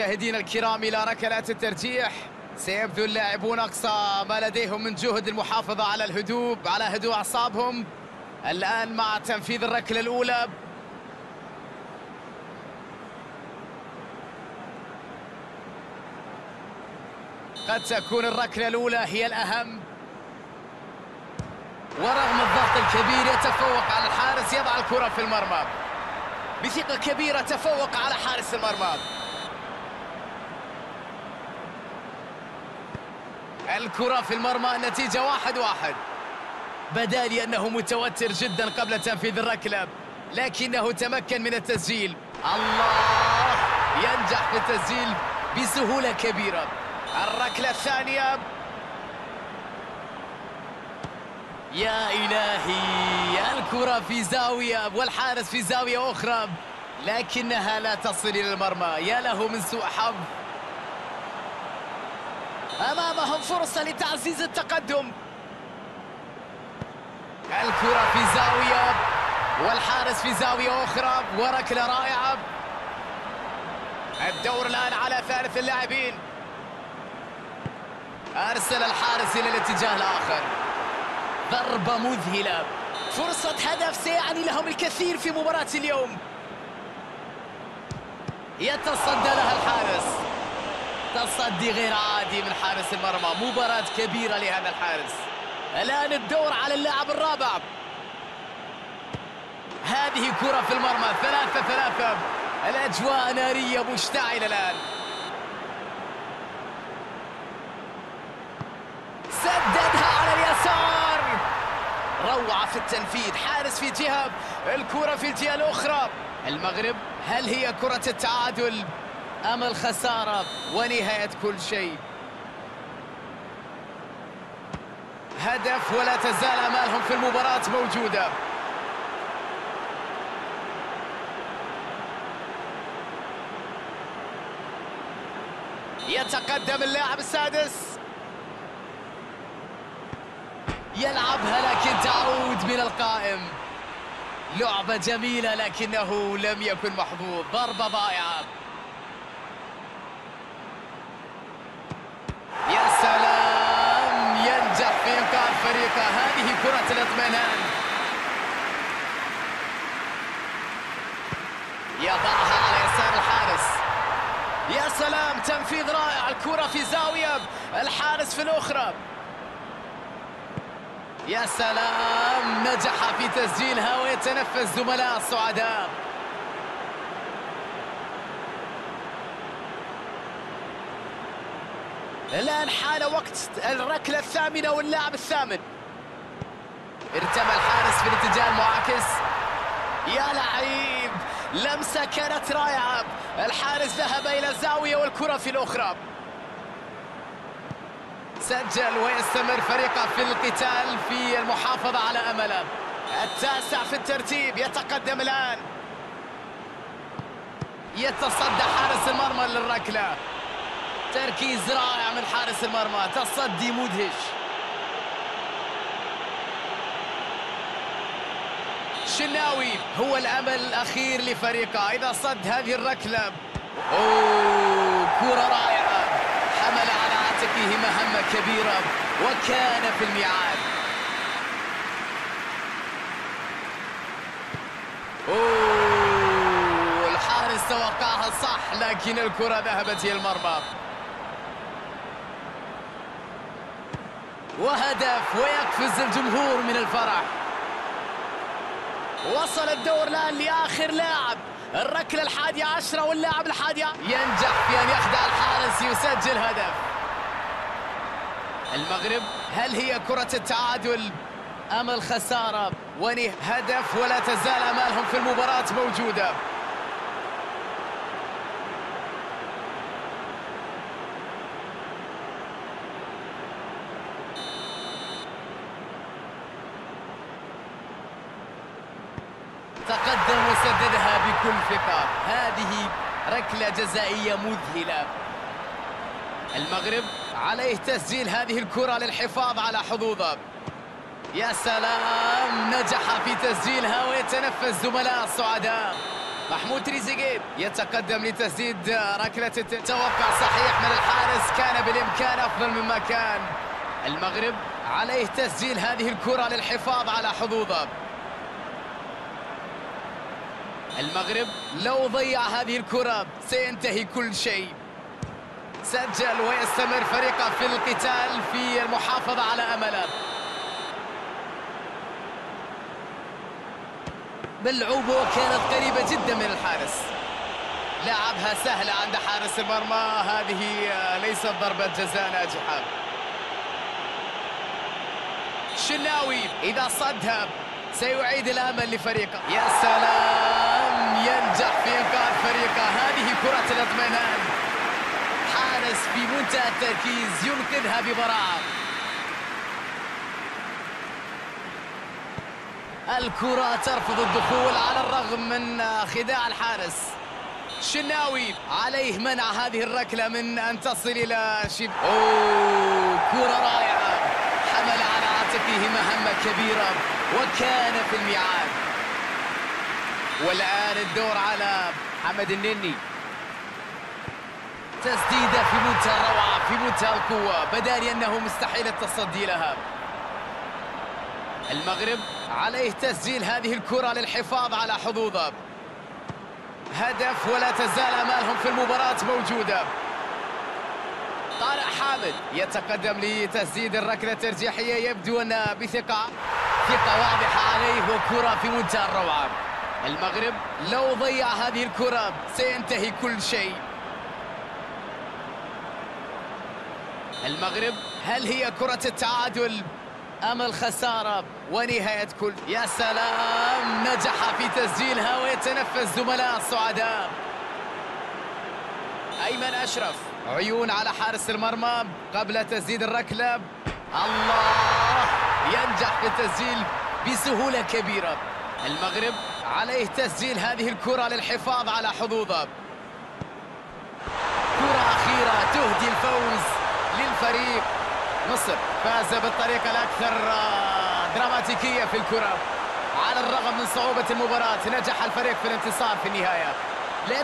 مشاهدينا الكرام إلى ركلات الترجيح. سيبذل اللاعبون أقصى ما لديهم من جهد المحافظة على الهدوء على هدوء أعصابهم. الآن مع تنفيذ الركلة الأولى. قد تكون الركلة الأولى هي الأهم. ورغم الضغط الكبير يتفوق على الحارس يضع الكرة في المرمى. بثقة كبيرة تفوق على حارس المرمى. الكرة في المرمى النتيجة واحد واحد. بدا لي أنه متوتر جدا قبل تنفيذ الركلة لكنه تمكن من التسجيل. الله! ينجح في التسجيل بسهولة كبيرة. الركلة الثانية. يا إلهي! الكرة في زاوية والحارس في زاوية أخرى لكنها لا تصل إلى المرمى. يا له من سوء حظ. أمامهم فرصة لتعزيز التقدم. الكرة في زاوية والحارس في زاوية أخرى وركلة رائعة. الدور الآن على ثالث اللاعبين. أرسل الحارس إلى الاتجاه الآخر. ضربة مذهلة. فرصة هدف سيعني لهم الكثير في مباراة اليوم. يتصدى لها الحارس. تصدي غير عادي من حارس المرمى. مباراة كبيرة لهذا الحارس. الآن الدور على اللاعب الرابع. هذه كرة في المرمى. ثلاثة ثلاثة. الأجواء نارية مشتعلة الآن. سددها على اليسار. روعة في التنفيذ. حارس في جهة الكرة في الجهة الأخرى. المغرب هل هي كرة التعادل؟ أم الخسارة ونهاية كل شيء؟ هدف ولا تزال أمالهم في المباراة موجودة. يتقدم اللاعب السادس. يلعبها لكن تعود من القائم. لعبة جميلة لكنه لم يكن محظوظ. ضربة ضائعة يا سلام ينجح في إنقاذ فريقه هذه كرة الإطمئنان. يضعها على يسار الحارس. يا سلام تنفيذ رائع. الكرة في زاوية. الحارس في الأخرى. يا سلام نجح في تسجيلها ويتنفس زملاء السعداء. الآن حان وقت الركلة الثامنة واللاعب الثامن. ارتمى الحارس في الاتجاه المعاكس. يا لعيب لمسة كانت رائعة. الحارس ذهب إلى الزاوية والكرة في الأخرى. سجل ويستمر فريقه في القتال في المحافظة على أمله. التاسع في الترتيب يتقدم الآن. يتصدى حارس المرمى للركلة. تركيز رائع من حارس المرمى. تصدي مدهش. شناوي هو الأمل الأخير لفريقه. إذا صد هذه الركلة. أوه كرة رائعة. حمل على عاتقه مهمة كبيرة وكان في الميعاد. أوه الحارس توقعها صح لكن الكرة ذهبت إلى المرمى. وهدف ويقفز الجمهور من الفرح. وصل الدور الآن لآخر لاعب الركلة الحادية عشرة واللاعب الحادية ينجح في أن يخدع الحارس يسجل هدف. المغرب هل هي كرة التعادل؟ أم الخسارة؟ ونه هدف ولا تزال أمالهم في المباراة موجودة. تقدم وسددها بكل ثقة هذه ركلة جزائية مذهلة. المغرب عليه تسجيل هذه الكرة للحفاظ على حظوظه يا سلام نجح في تسجيلها ويتنفس زملاء السعداء. محمود تريزيجيه يتقدم لتسديد ركلة التوقع صحيح من الحارس. كان بالإمكان أفضل مما كان. المغرب عليه تسجيل هذه الكرة للحفاظ على حظوظه المغرب لو ضيع هذه الكرة سينتهي كل شيء. سجل ويستمر فريقه في القتال في المحافظة على أمله. ملعوبة كانت قريبة جدا من الحارس. لعبها سهلة عند حارس المرمى. هذه ليست ضربة جزاء ناجحة. شناوي إذا صدها سيعيد الأمل لفريقه. يا سلام! ينجح في إنقاذ فريقه هذه كرة الاطمئنان. حارس في منتهى التركيز ينقذها ببراعة الكرة ترفض الدخول على الرغم من خداع الحارس. شناوي عليه منع هذه الركلة من أن تصل إلى شب أوه كرة رائعة. حمل على عاتقه مهمة كبيرة وكان في الميعاد. والآن الدور على حمد النني. تسديدة في منتهى الروعة في منتهى القوة. بداني أنه مستحيل التصدي لها. المغرب عليه تسجيل هذه الكرة للحفاظ على حظوظه. هدف ولا تزال أمالهم في المباراة موجودة. طارق حامد يتقدم لتسديد الركلة الترجيحية. يبدو أن بثقة ثقة واضحة عليه وكرة في منتهى الروعة. المغرب لو ضيع هذه الكرة سينتهي كل شيء. المغرب هل هي كرة التعادل أم الخسارة؟ ونهاية كل يا سلام! نجح في تسجيلها ويتنفس زملاء السعداء. أيمن أشرف عيون على حارس المرمى قبل تسديد الركلة. الله! ينجح في التسجيل بسهولة كبيرة. المغرب عليه تسجيل هذه الكرة للحفاظ على حظوظه كرة أخيرة تهدي الفوز للفريق. مصر فاز بالطريقة الأكثر دراماتيكية في الكرة. على الرغم من صعوبة المباراة نجح الفريق في الانتصار في النهاية. لا